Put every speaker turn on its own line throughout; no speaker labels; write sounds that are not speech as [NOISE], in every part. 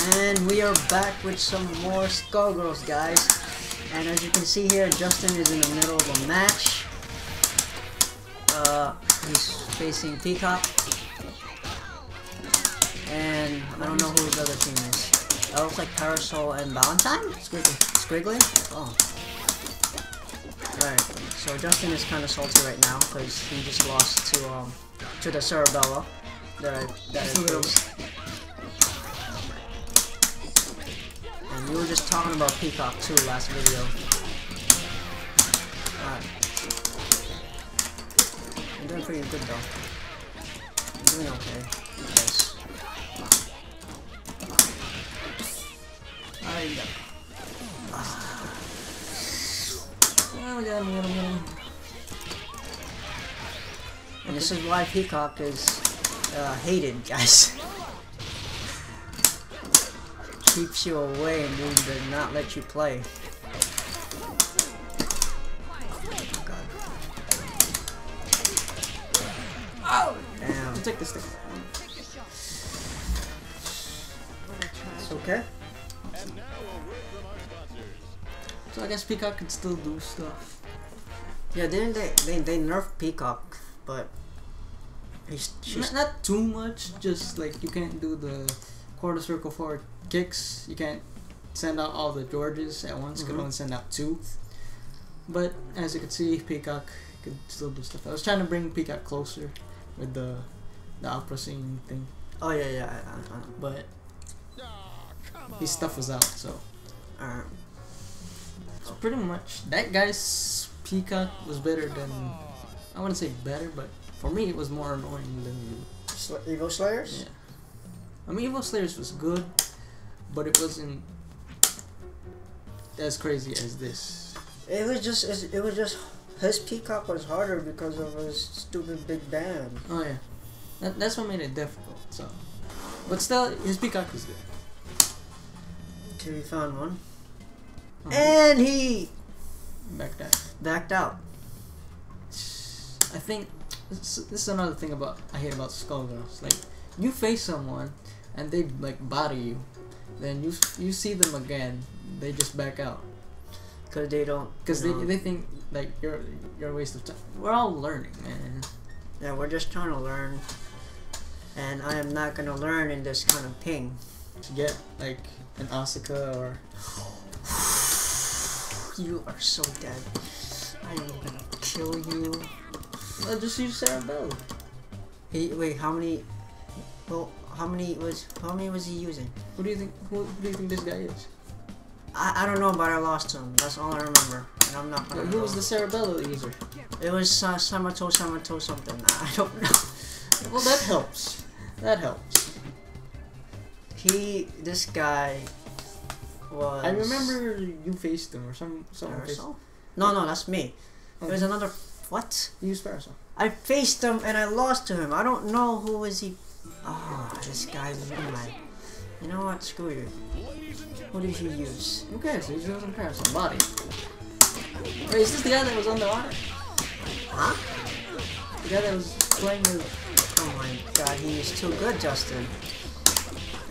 And we are back with some more Skullgirls, guys. And as you can see here, Justin is in the middle of a match. Uh, he's facing Peacock. And I don't know who his other team is. That looks like Parasoul and Valentine? Squiggly. Squiggly? Oh. Right. So Justin is kind of salty right now because he just lost to um to the Cerebella that I that I talking about Peacock too last video. Alright. I'm doing pretty good though. I'm doing okay. I got Oh, we got him, we him, him. And this is why Peacock is uh, hated, [LAUGHS] guys. Keeps you away and does not let you play. Oh! Damn.
I'll take this thing.
It's okay.
So I guess Peacock can still do stuff.
Yeah, didn't they, they, they nerfed Peacock, but he's,
not too much, just like you can't do the quarter circle forward kicks. You can't send out all the Georges at once. You
Mhm.
can only send out two. But as you can see, Peacock can still do stuff. I was trying to bring Peacock closer with the the opera scene thing,
oh yeah, yeah, I, I, I,
but his stuff was out, so
alright.
So pretty much that guy's Peacock was better than I wouldn't say better, but for me it was more annoying than you.
Sl- Evil Slayers?
Yeah. I mean Evil Slayers was good, but it wasn't as crazy as this.
It was just it was just his peacock was harder because of his stupid big band.
Oh yeah. That, that's what made it difficult, so but still his Peacock was good.
Till we found one.
Oh,
And he
back that.
backed out.
I think this, this is another thing about I hate about Skullgirls. Like you face someone and they like body you, then you you see them again, they just back out
Cause they don't
because they,
know,
they think like you're you're a waste of time. We're all learning, man.
Yeah, we're just trying to learn. And I am not gonna learn in this kind of ping.
To get like an Asuka or [SIGHS]
You are so dead. I am gonna kill you.
well, just use Sarah Bell.
He wait, how many well how many was how many was he using?
Who do you think? Who, who do you think this guy is?
I, I don't know, but I lost him. That's all I remember. And I'm not gonna.
Who was the Bell user?
It was uh, Samato Samato something. [LAUGHS] I don't know.
Well, that helps. That helps.
He, this guy, was.
I remember you faced him or some someone faced.
No, no, that's me.
Oh.
There's another. What?
You used Parasoul.
I faced him and I lost to him. I don't know who is he. Oh, this guy's my. You know what? Screw you. Who did he use?
Who cares? He's using Parasoul body. Wait, is this the guy that was on the honor?
Huh?
The guy that was playing with.
Oh my god, he is too good, Justin.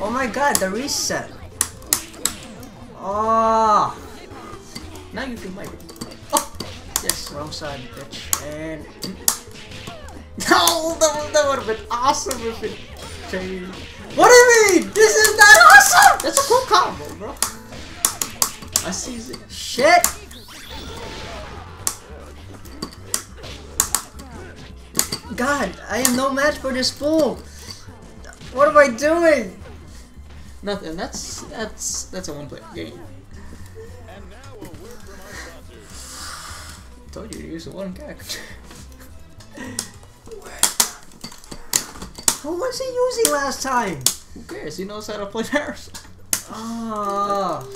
Oh my god, the reset. Oh,
Now you feel my. Oh! Yes.
wrong side, bitch. And [LAUGHS]
No! That, that would have been awesome if it changed.
what do you mean? This is not awesome.
That's a cool combo, bro. I see it.
Shit. God, I am no match for this fool. What am I doing?
Nothing. That's that's that's a one-player game. [SIGHS] Told you to use one character. [LAUGHS]
Who was he using last time?
Who cares? He knows how to play Parasoul.
Oh.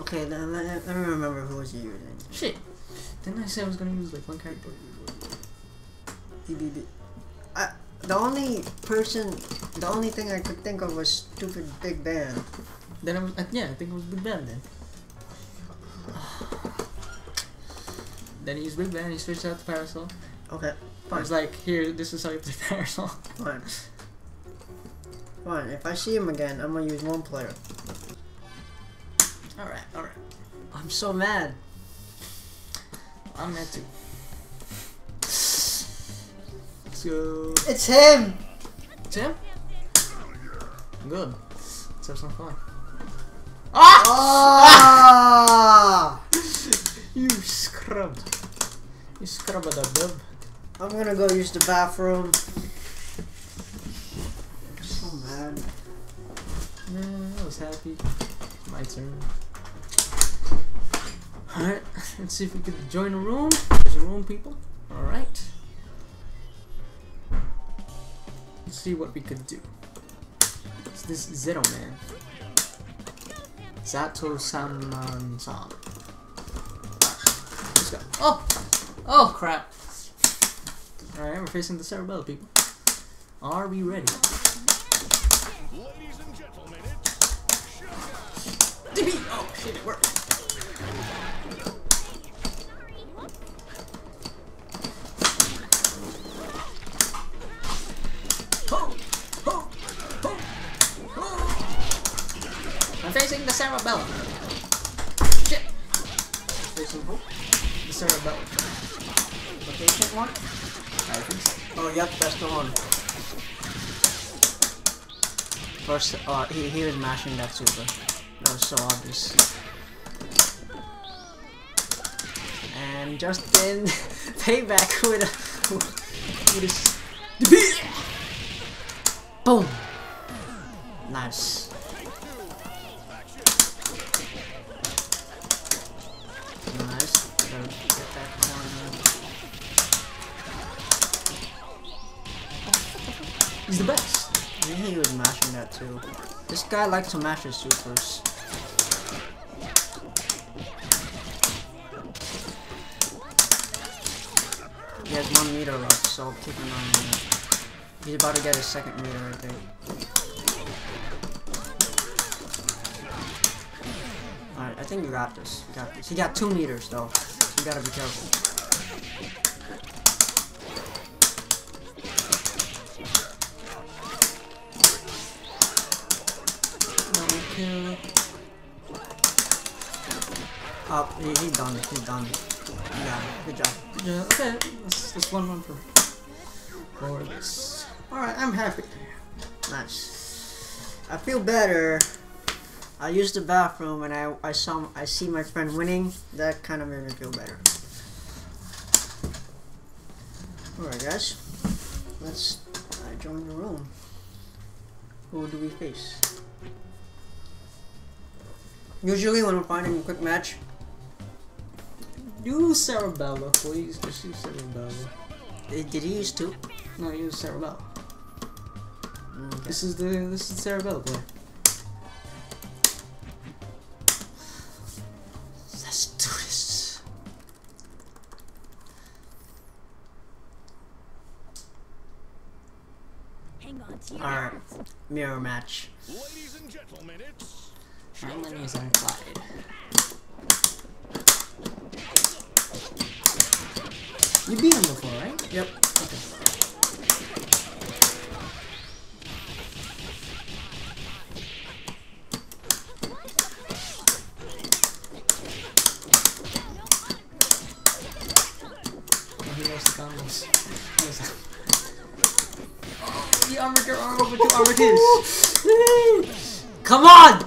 Okay, then let, let me remember who was he using.
Shit. Didn't I say I was gonna use like one character?
EBB. I, the only person, the only thing I could think of was stupid Big Band.
Then I was, yeah, I think it was Big Band then. [SIGHS] Then he used Big Band, he switched out to Parasoul.
Okay, fine.
was like, here, this is how you play Parasoul.
fine. Fine, if I see him again, I'm gonna use one player.
Alright, alright.
I'm so mad.
I'm mad too. Let's go.
It's him!
Tim? Good. Let's have some fun. Ah!
Ah! [LAUGHS]
You scrubbed. You scrubbed a dub.
I'm gonna go use the bathroom. I'm so mad.
Yeah, I was happy. My turn. Alright, let's see if we could join a room. There's a room, people. Alright. Let's see what we could do. It's this Zero Man. Zato Saman San. Let's go. Oh! Oh, crap. Alright, we're facing the Cerebella, people. Are we ready?
Ladies and gentlemen, it's
Oh, shit, it worked. I'm facing the cerebellum. Shit! Facing who? The cerebellum.
The patient one?
I think so.
Oh, yep, that's the one. First, uh, he, he was mashing that super. That was so obvious. And Justin [LAUGHS] payback with a with his [LAUGHS] boom. Nice.
He's the best.
I Yeah, he was mashing that too. This guy likes to mash his supers. He has one meter left, so keep an eye on that. He's about to get his second meter, I think. Alright, I think you got this. You got this. He got two meters though. You gotta be careful. Up, he, he done it, he done it. Yeah, good job.
Yeah, okay. That's, that's one one for for this. Alright, I'm happy.
Nice. I feel better. I used the bathroom and I I saw I see my friend winning. That kind of made me feel better. Alright, guys. Let's uh, join the room. Who do we face? Usually, when we're fighting a quick match,
Use Cerebella, please. Just use Cerebella.
did he use two?
No, use Cerebella.
Mm, okay.
This is the this is the Cerebella play.
Let's do this.
Hang on to your
Alright, mirror match.
ladies and gentlemen, it's
Harmonies and Clyde. You beat him before, right?
Yep.
Okay. He knows the. He knows that. You armored your arm over two armored his.
Come on!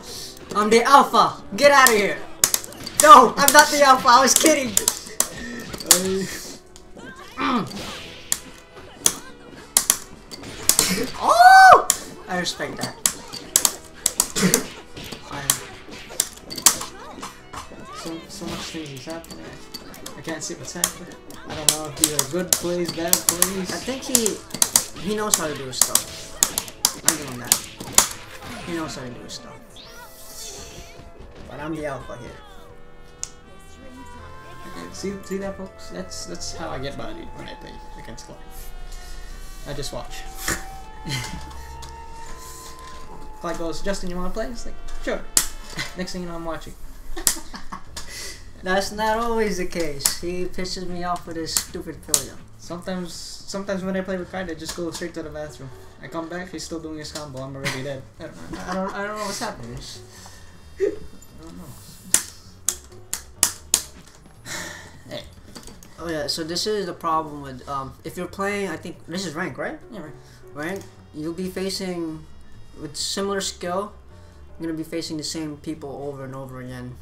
I'm the alpha. Get out of here. No, I'm not the alpha. I was kidding. Respect that. I'm,
So, so much things is happening. I can't see what's happening. I don't know if these are good plays, bad
place.
I
think he he knows how to do his stuff. I give him that. He knows how to do his stuff. But I'm the alpha here.
Okay, see, see that, folks? That's that's how I get bodied when I play against Clyde. I just watch. [LAUGHS] Clyde goes, Justin, you want to play? It's like, sure. Next thing you know, I'm watching. [LAUGHS]
That's not always the case. He pisses me off with his stupid failure.
Sometimes, sometimes when I play with Clyde, I just go straight to the bathroom. I come back, he's still doing his combo. I'm already dead. I don't, I don't, I don't know what's happening. I don't know. [SIGHS] Hey,
Oh yeah, so this is the problem with um if you're playing I think this is rank, right?
yeah, right.
Rank, you'll be facing with similar skill, I'm gonna be facing the same people over and over again.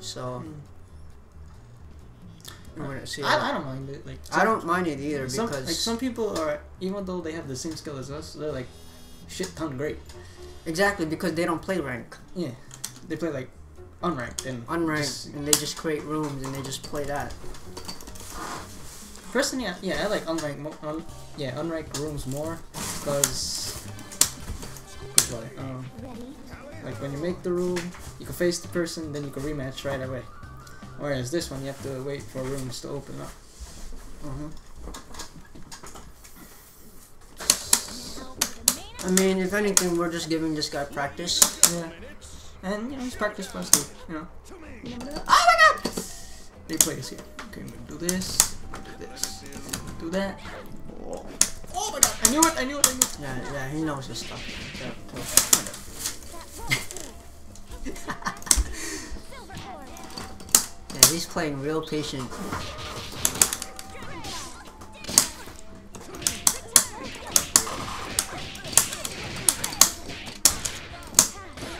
So hmm. see
I, I
that.
don't mind it. Like
I don't mind it either
Some,
because
like some people are, even though they have the same skill as us, they're like shit ton great.
exactly because they don't play rank.
Yeah, they play like unranked and
Unranked
just-
and they just create rooms and they just play that.
Personally, yeah, yeah, I like unranked, un- yeah, unranked rooms more because, like, um, like when you make the room, you can face the person, then you can rematch right away. Whereas this one, you have to wait for rooms to open up.
hmm I mean, if anything, we're just giving this guy practice.
Yeah, and you know, it's practice too. You know. You never know. Oh my god! They play us here. Okay, I'm gonna do this, do this, do that. Oh. oh my god! I knew it! I knew it! I knew it!
Yeah, yeah, he knows his stuff. Yeah, he's playing real patient.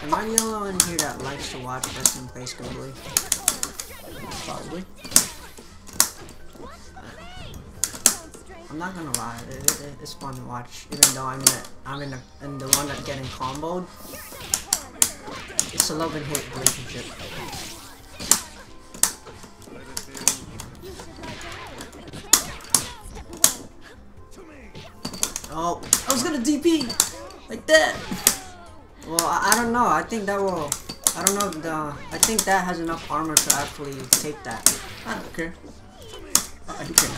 Am I the only one here that likes to watch Justin play Squiggly?
Probably.
I'm not gonna lie, it, it- it's fun to watch, even though I'm in the, I'm in the, in the one that's getting comboed. It's a love and hate relationship. Oh,
I was gonna DP like that.
well, I, I don't know. I think that will. I don't know. if The I think that has enough armor to actually take that.
I don't care. Oh, I do care.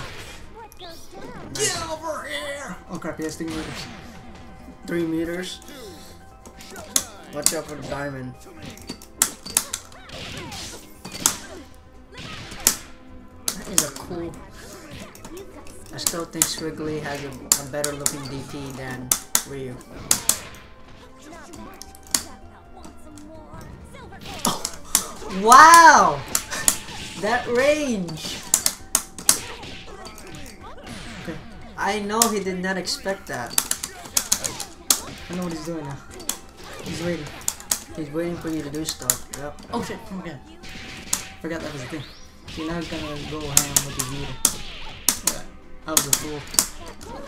Get over here! Oh crap, he has three meters.
Three meters. Watch out for the diamond. That is a cool. I still think Squiggly has a, a better looking DP than Ryu. Oh. Wow! That range! I know he did not expect that.
I know what he's doing now. He's waiting.
He's waiting for you to do stuff. Yep.
Oh shit, oh god. Forgot that was a thing. See, now he's gonna go ham with his meter. Yeah, I was a fool.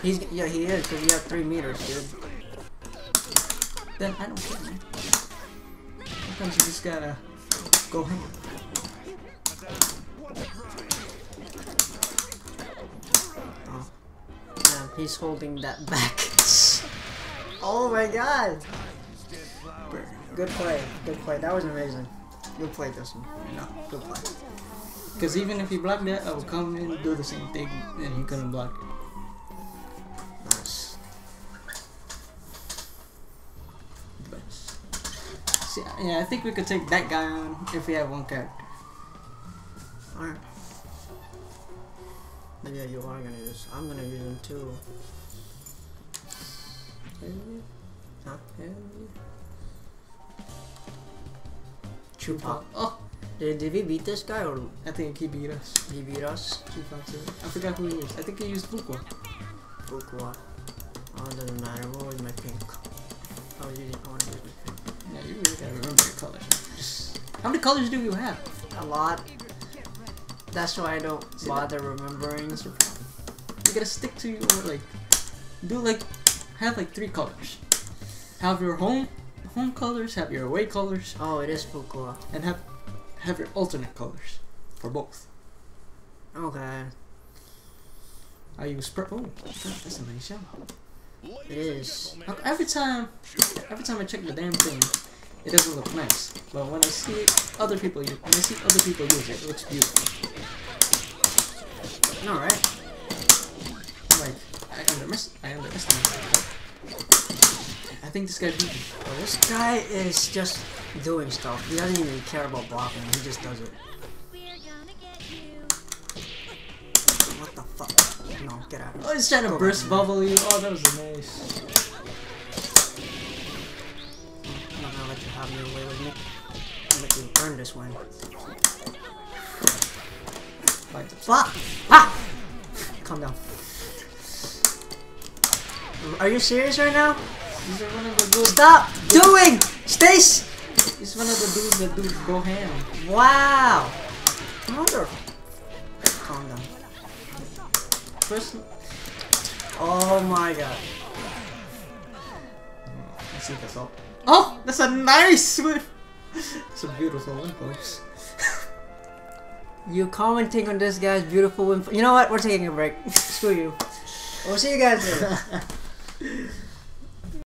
He's yeah he is because you have three meters, dude.
Then I don't care, man. Sometimes you just gotta go ham.
Oh. Yeah, he's holding that [LAUGHS] back. oh my god! Good play, good play. That was amazing. Good play, Justin. No, good play.
Because even if he blocked that, I would come in and do the same thing, and he couldn't block it.
Nice.
But, see, yeah, I think we could take that guy on if we have one character.
Alright. Yeah, you are gonna use. I'm gonna use him too. Huh? Chupa.
Oh,
Did, did we beat this guy or
I think he beat us.
he beat us?
Two five seven. I forgot who he used. I think he used Fukua.
Fukua. Oh, it doesn't matter. What was my pink? Oh, I was using. I want to use my pink.
Yeah, you really gotta remember your colors. How many colors do you have?
A lot. That's why I don't
See,
bother remembering.
That's your problem. You gotta stick to your like, do like, have like three colors. Have your home home colors, have your away colors,
Oh, it is Fukua.
and have have your alternate colors for both.
Okay.
I use purple. Oh, that's a nice yellow.
It is.
Every time, every time I check the damn thing, it doesn't look nice. But when I see other people use, when I see other people use it, it looks beautiful.
Alright.
I'm like, I underest, I underestimate. I think this guy's beautiful.
Well, this guy is just doing stuff. He doesn't even care about blocking. He just does it. What the fuck? No. get out.
Oh, he's trying to burst bubble you. Oh, that was nice.
I'm not gonna let you have your way with me. I'll make you earn this one.
Like the
Fuck! Ah! Calm down. Are you serious right now?
Are one of the good.
Stop doing! Stay s-
He's one of the dudes that do go ham.
Wow! Mother. Calm down.
First,
Oh my god.
let's see that's all. Oh, that's a nice one. It's a beautiful one, folks.
You commenting on this guy's beautiful info. You know what? We're taking a break. Screw you. We'll see you guys later. [LAUGHS] Yeah. [LAUGHS]